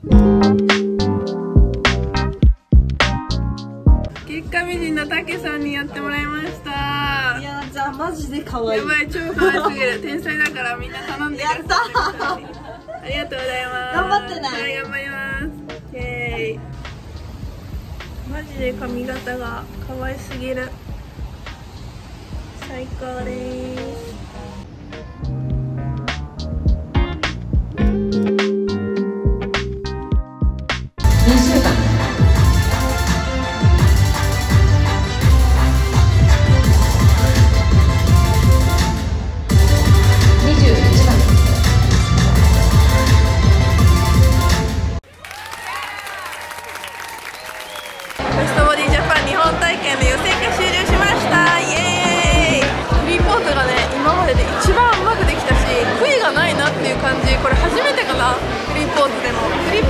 結果美人のたけさんにやってもらいました。いやじゃあマジで可愛い。やばい超可愛すぎる。天才だからみんな頼んでください。やったありがとうございます。頑張ってね。はい頑張ります。イエーイ。マジで髪型が可愛すぎる。最高です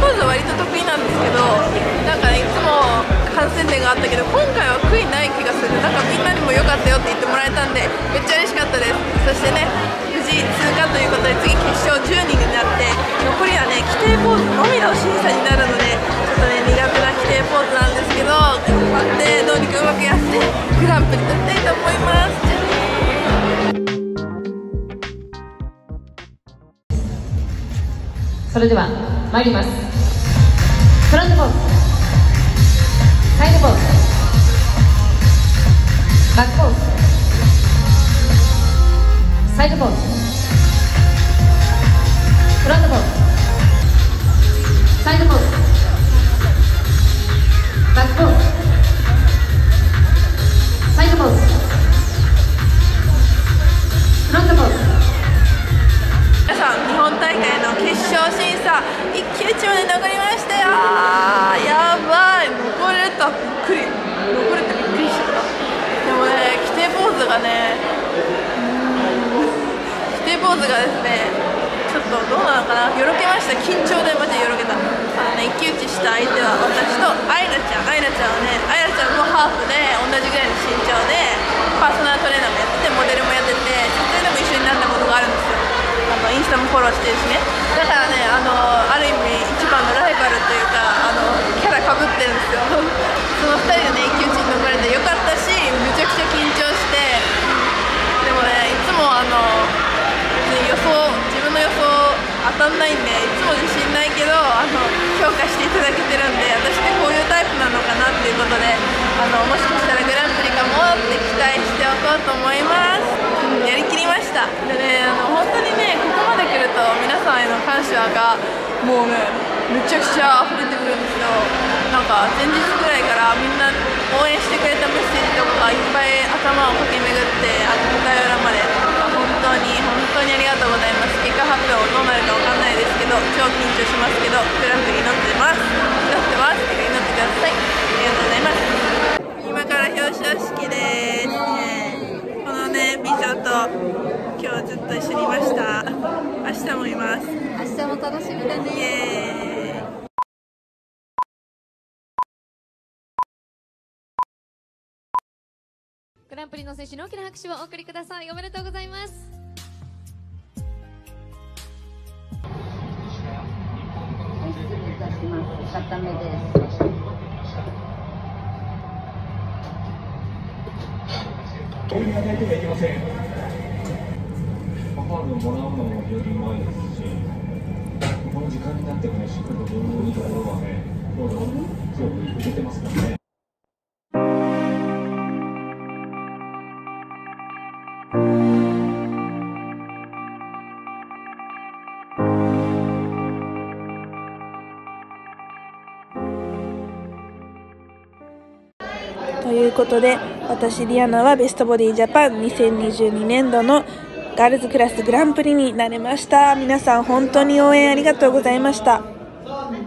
ーズ割と得意なんですけどなんかねいつも反省点があったけど今回は悔いない気がする。なんかみんなにも良かったよって言ってもらえたんでめっちゃ嬉しかったです。そしてね無事通過ということで次決勝10人になって残りはね規定ポーズのみの審査になるのでちょっとね苦手な規定ポーズなんですけど頑張ってどうにかうまくやってグランプリ取りたいと思います。それでは参ります。フロントポーズサイドポーズバックポーズサイドポーズフロントポーズサイドポーズがね。うーん。規定ポーズがですねちょっとどうなのかな。よろけました。緊張でマジでよろけた。あのね一騎打ちした相手は私とアイラちゃん。アイラちゃんはねアイラちゃんもハーフで同じぐらいの身長でパーソナルトレーナーもやっててモデルもやってて撮影でも一緒になったことがあるんですよ。あのインスタもフォローしてるしね。たんないんでいつも自信ないけどあの評価していただけてるんで私ってこういうタイプなのかなっていうことであのもしかしたらグランプリかもって期待しておこうと思います、やりきりました。でねあの本当にねここまで来ると皆さんへの感謝がもうねめちゃくちゃ溢れてくるんですよ。なんか前日ぐらいからみんな応援してくれたメッセージとかいっぱい頭を駆け巡ってあの舞台裏まで。本当に本当にありがとうございます。結果発表どうなるか超緊張しますけどグランプリ祈ってます祈ってます祈ってくださいありがとうございます今から表彰式ですこのね美女と今日ずっと一緒にいました明日もいます明日も楽しみだイねエーイグランプリの選手に大きな拍手をお送りください。おめでとうございます。固めですボールに与えてはいけません。ファウルをもらうのも非常にうまいですし、この時間になってもね、しっかりとボールのいいところはね、ボールを強く受けてますからね。ということで私リアナはベストボディジャパン2022年度のガールズクラスグランプリになれました。皆さん本当に応援ありがとうございました。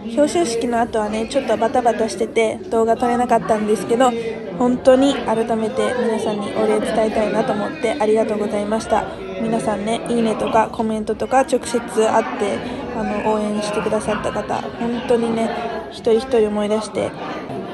表彰式の後はねちょっとバタバタしてて動画撮れなかったんですけど本当に改めて皆さんにお礼伝えたいなと思ってありがとうございました。皆さんねいいねとかコメントとか直接会ってあの応援してくださった方本当にね一人一人思い出して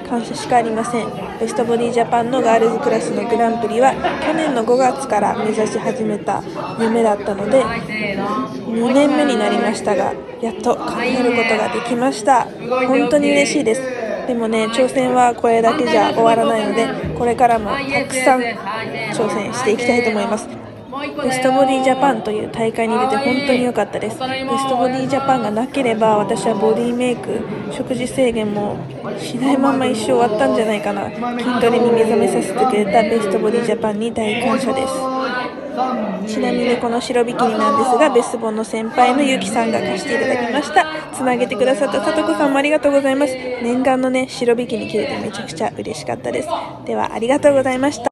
感謝しかありません。ベストボディジャパンのガールズクラスのグランプリは去年の5月から目指し始めた夢だったので2年目になりましたがやっと叶えることができました。本当に嬉しいです。でもね挑戦はこれだけじゃ終わらないのでこれからもたくさん挑戦していきたいと思います。ベストボディジャパンという大会に出て本当に良かったです。ベストボディジャパンがなければ私はボディメイク食事制限もしないまま一生終わったんじゃないかな。筋トレに目覚めさせてくれたベストボディジャパンに大感謝です。ちなみにこの白ビキニなんですがベスボンの先輩のゆきさんが貸していただきました。つなげてくださったさとこさんもありがとうございます。念願のね白ビキニ着れてめちゃくちゃ嬉しかったです。ではありがとうございました